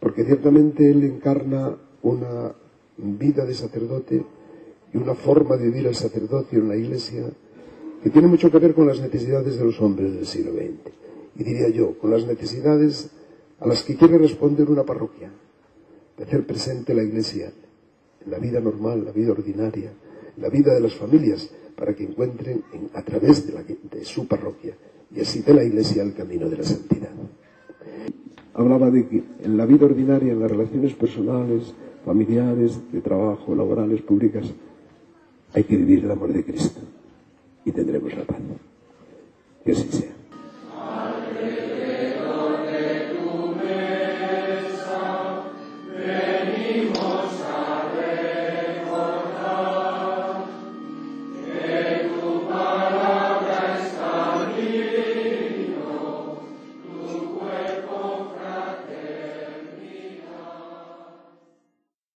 porque ciertamente él encarna una vida de sacerdote y una forma de vivir el sacerdocio en la Iglesia que tiene mucho que ver con las necesidades de los hombres del siglo XX. Y diría yo, con las necesidades a las que quiere responder una parroquia, de hacer presente la Iglesia en la vida normal, la vida ordinaria, la vida de las familias, para que encuentren a través de, de su parroquia y así de la Iglesia el camino de la santidad. Hablaba de que en la vida ordinaria, en las relaciones personales, familiares, de trabajo, laborales, públicas, hay que vivir el amor de Cristo y tendremos la paz. Que así sea.